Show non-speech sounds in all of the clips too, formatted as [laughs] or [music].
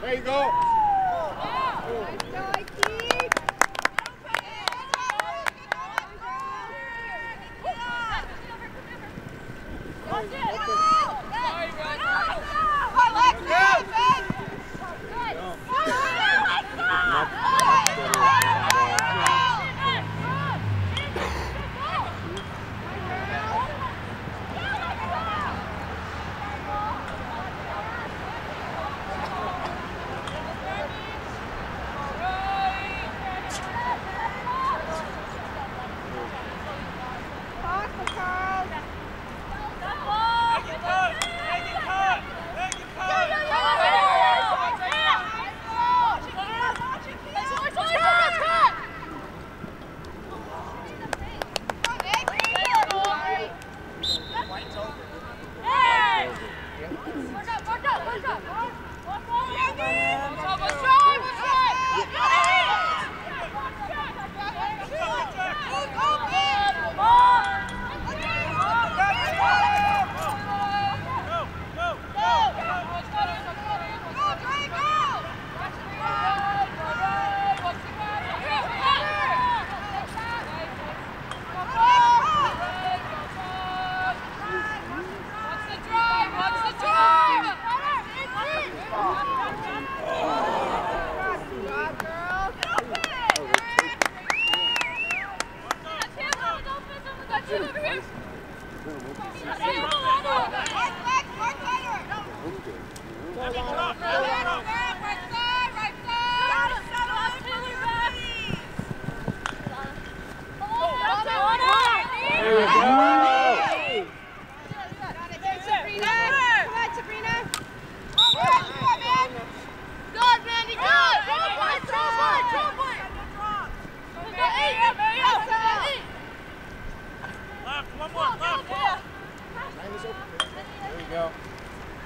There you go!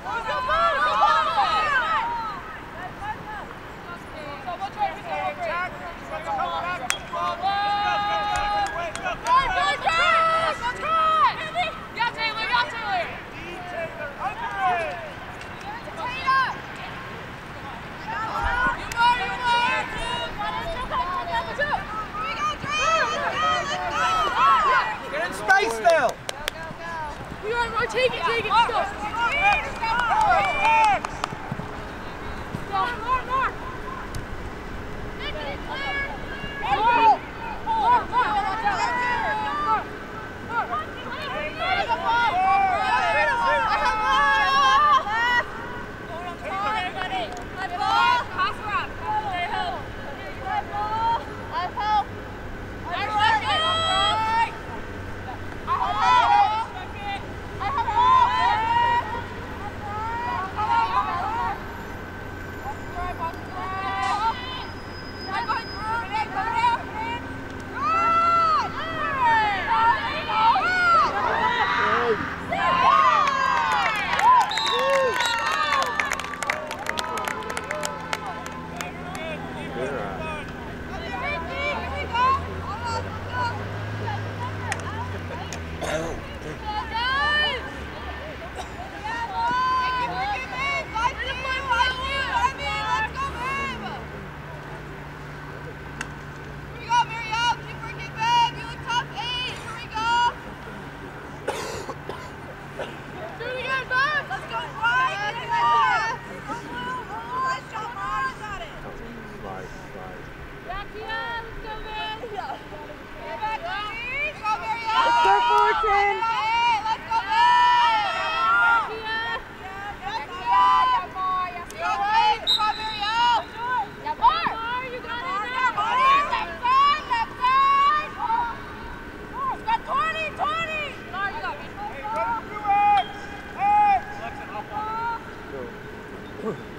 我 [laughs] Oh.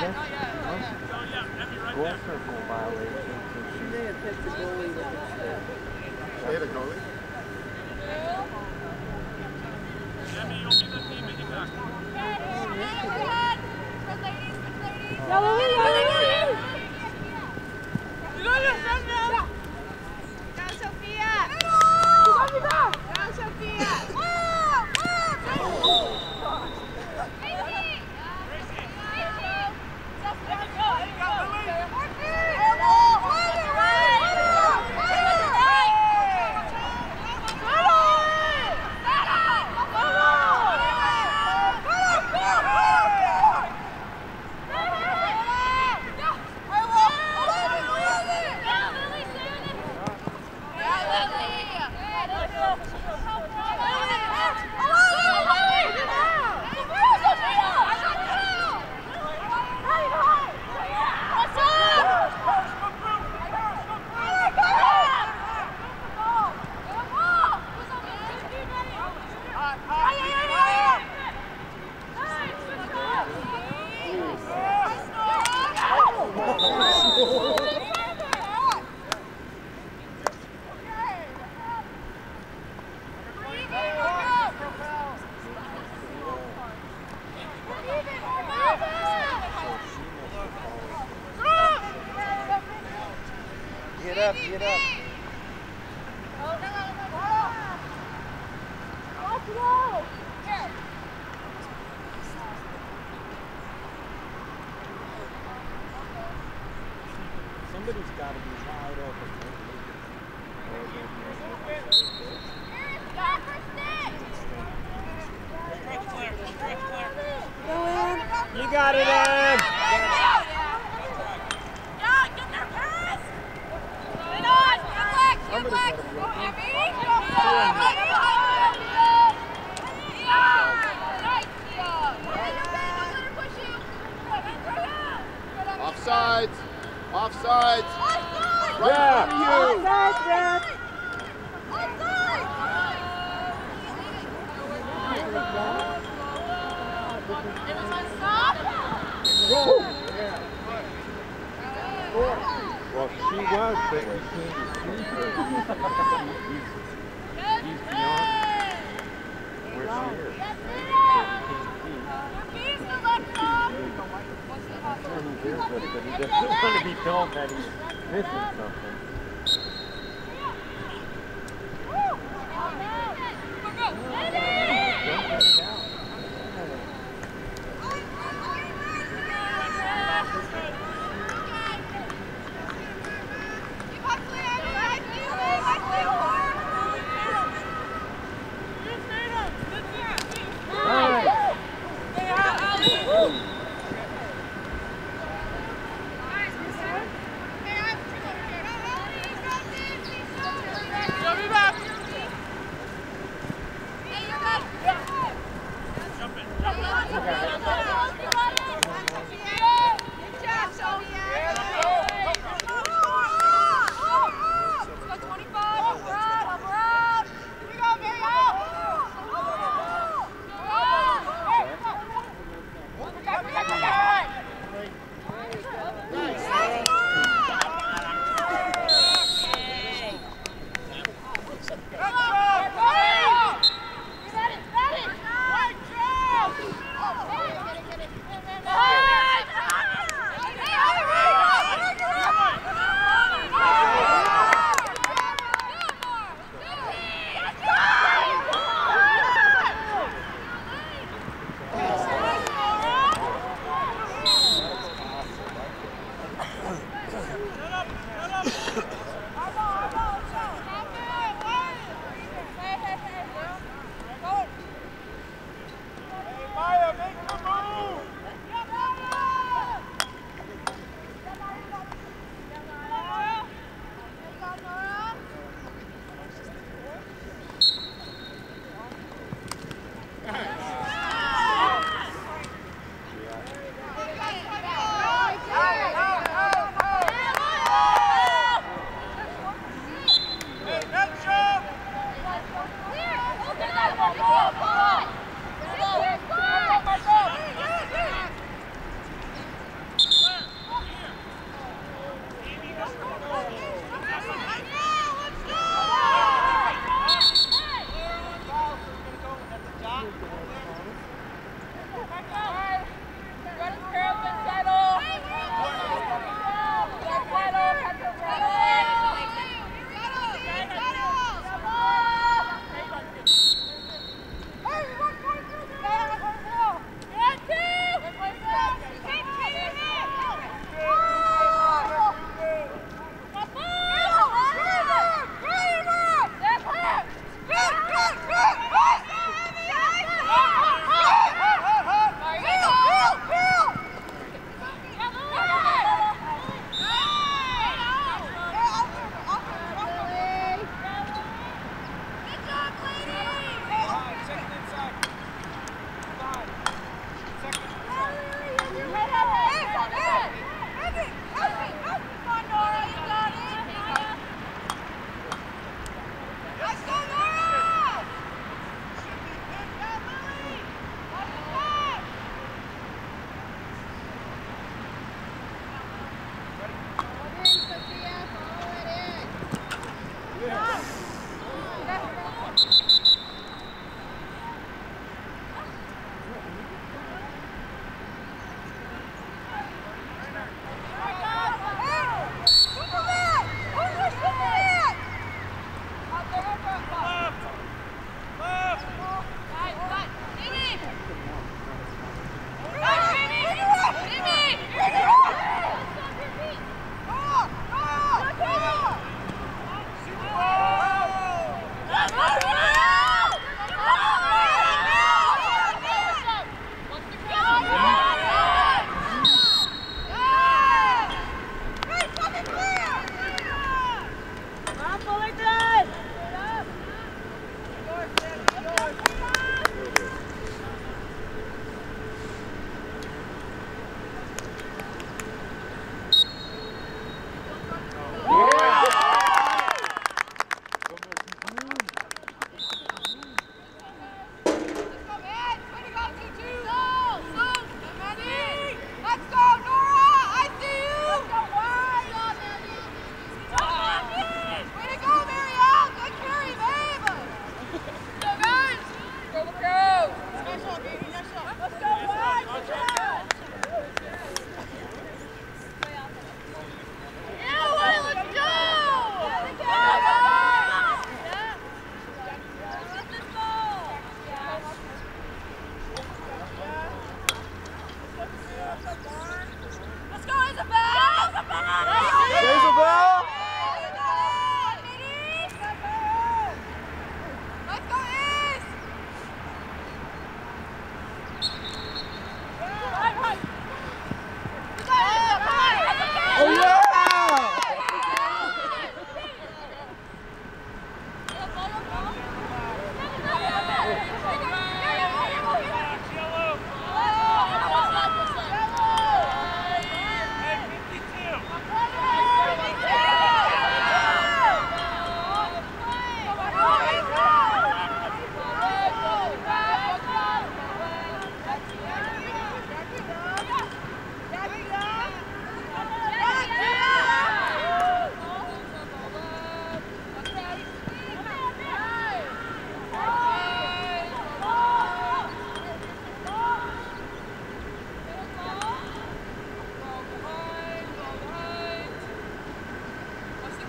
Guess goal circle violation. She may have picked the goalie with instead. They had a goalie? Get Offsides! Offsides! Right Yeah. for you! Well, she was, but you can't see her. He's, he's beyond where she is. Sure he's there, but, but he doesn't want to be told that he's missing something.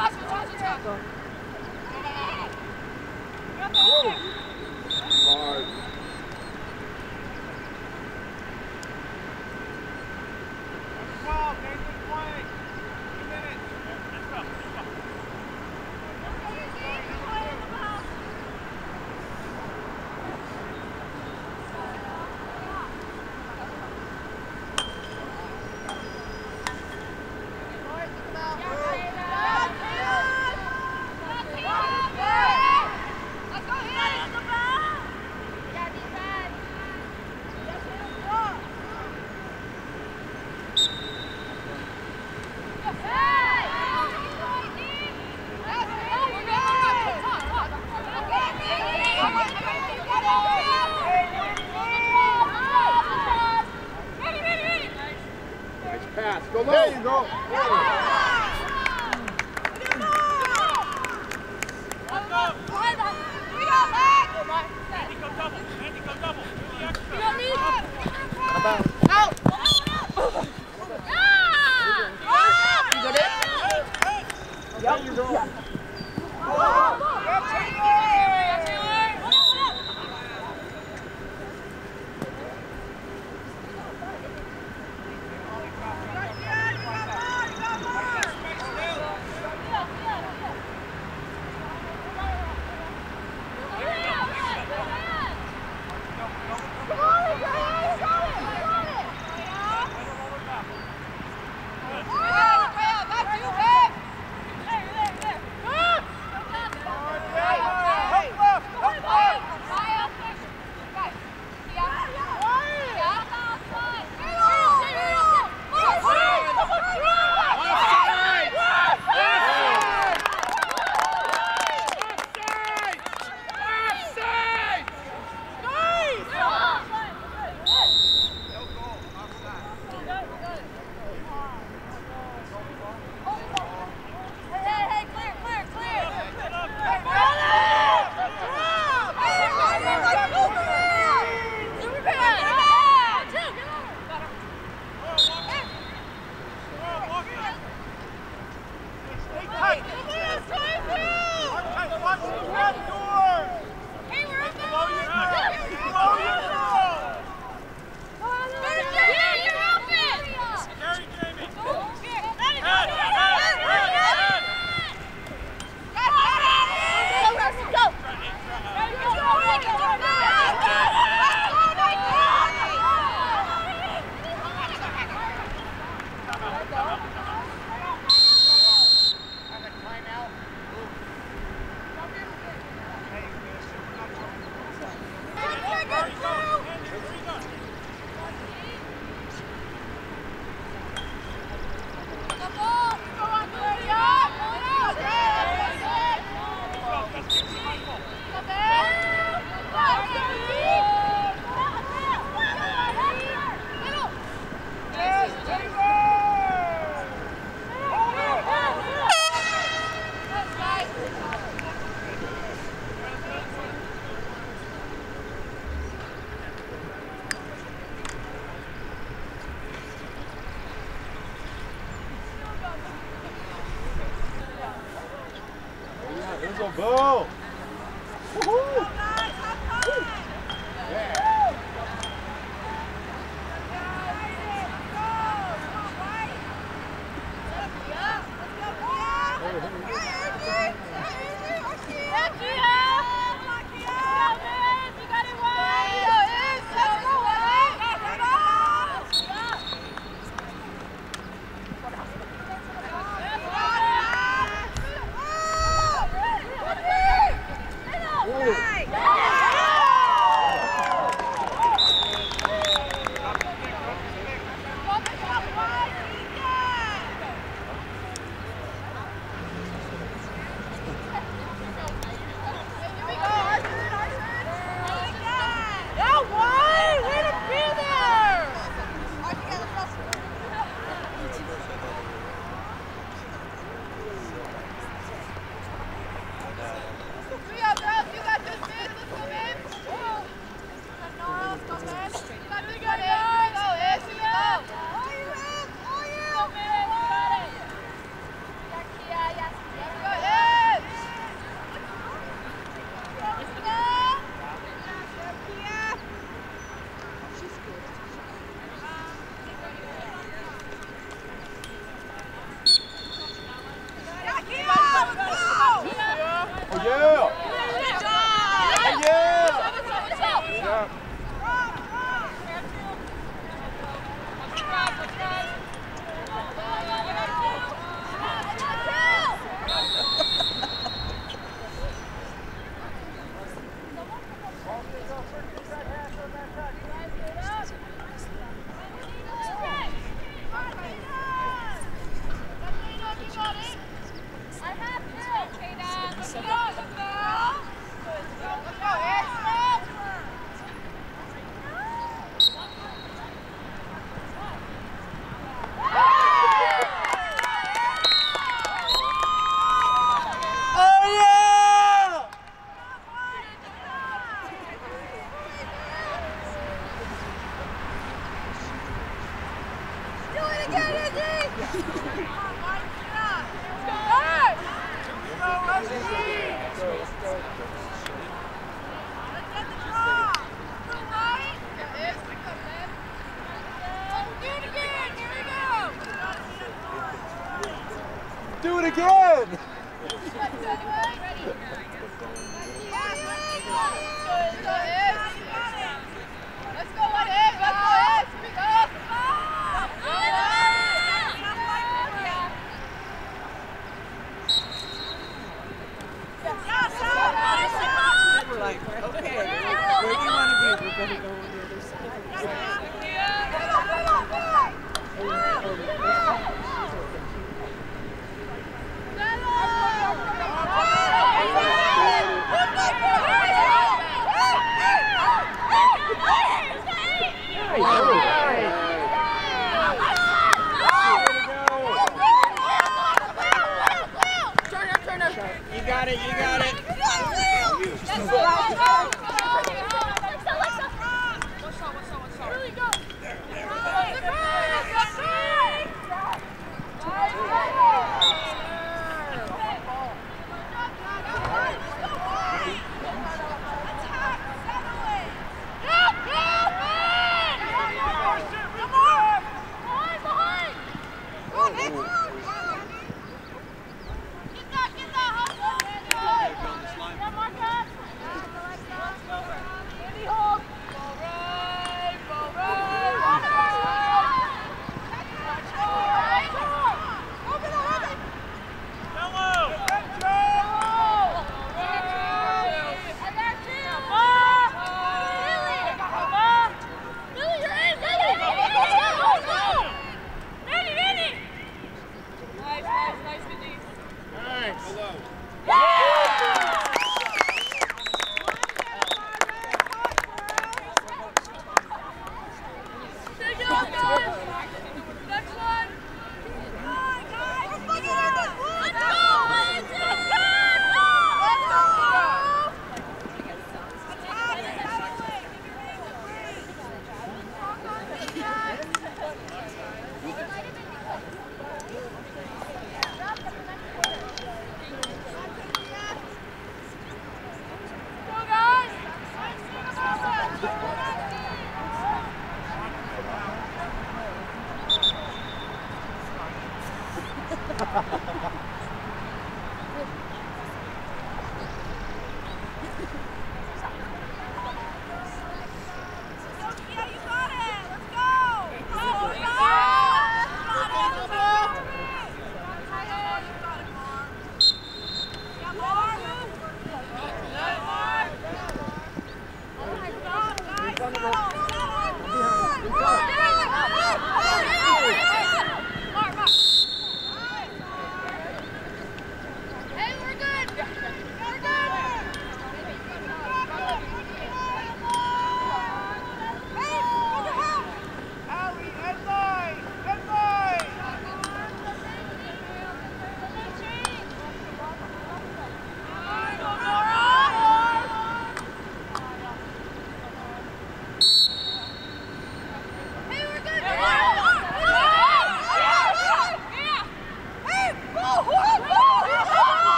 좋아 좋아 좋아 좋아.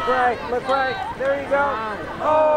Look right, look right, look right. There you go. Oh!